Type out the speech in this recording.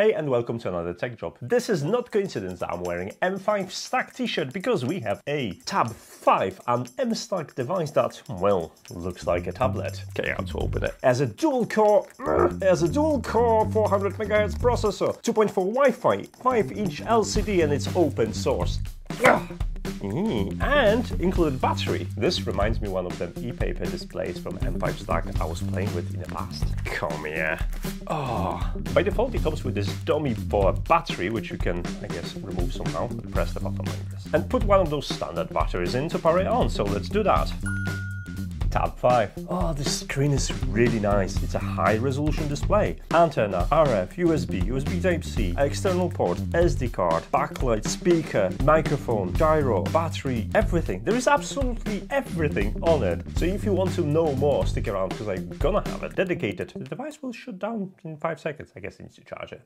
Hey and welcome to another tech drop. This is not coincidence that I'm wearing M5 Stack t-shirt because we have a Tab 5, an M-Stack device that, well, looks like a tablet. Okay, how to open it. As a dual core, as a dual core 400 MHz processor, 2.4 Wi-Fi, 5 inch LCD and it's open source. Mm, and included battery. This reminds me one of the e-paper displays from M5 Stack I was playing with in the past. Come here. Oh. By default it comes with this dummy for a battery which you can, I guess, remove somehow. Press the button like this. And put one of those standard batteries in to power it on, so let's do that. Tab 5. Oh, this screen is really nice. It's a high resolution display. Antenna, RF, USB, USB Type-C, external port, SD card, backlight, speaker, microphone, gyro, battery, everything. There is absolutely everything on it. So if you want to know more, stick around because I'm gonna have it dedicated. The device will shut down in 5 seconds. I guess it needs to charge it.